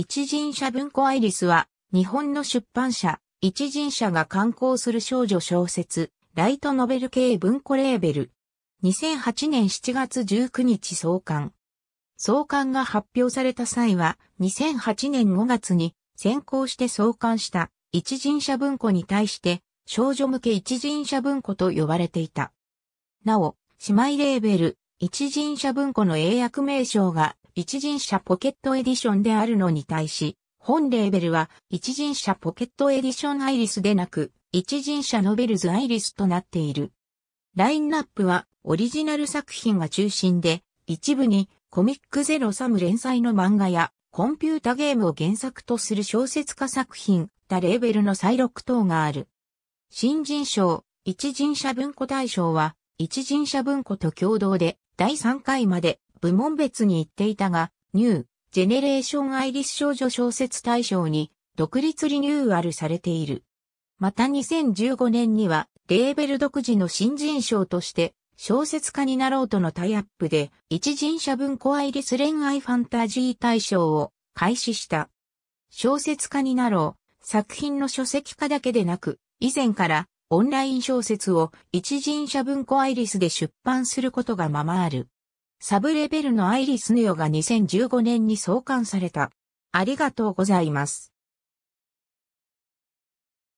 一人社文庫アイリスは、日本の出版社、一人社が刊行する少女小説、ライトノベル系文庫レーベル。2008年7月19日創刊。創刊が発表された際は、2008年5月に先行して創刊した一人社文庫に対して少女向け一人社文庫と呼ばれていた。なお、姉妹レーベル一人社文庫の英訳名称が一人社ポケットエディションであるのに対し、本レーベルは一人社ポケットエディションアイリスでなく、一人社ノベルズアイリスとなっている。ラインナップはオリジナル作品が中心で、一部にコミックゼロサム連載の漫画やコンピュータゲームを原作とする小説家作品、ダレーベルの再録等がある。新人賞、一人社文庫大賞は、一人社文庫と共同で第3回まで部門別に行っていたが、ニュー、ジェネレーションアイリス少女小説大賞に独立リニューアルされている。また2015年には、レーベル独自の新人賞として小説家になろうとのタイアップで、一人社文庫アイリス恋愛ファンタジー大賞を開始した。小説家になろう、作品の書籍化だけでなく、以前からオンライン小説を一人社文庫アイリスで出版することがままある。サブレベルのアイリスネオが2015年に創刊された。ありがとうございます。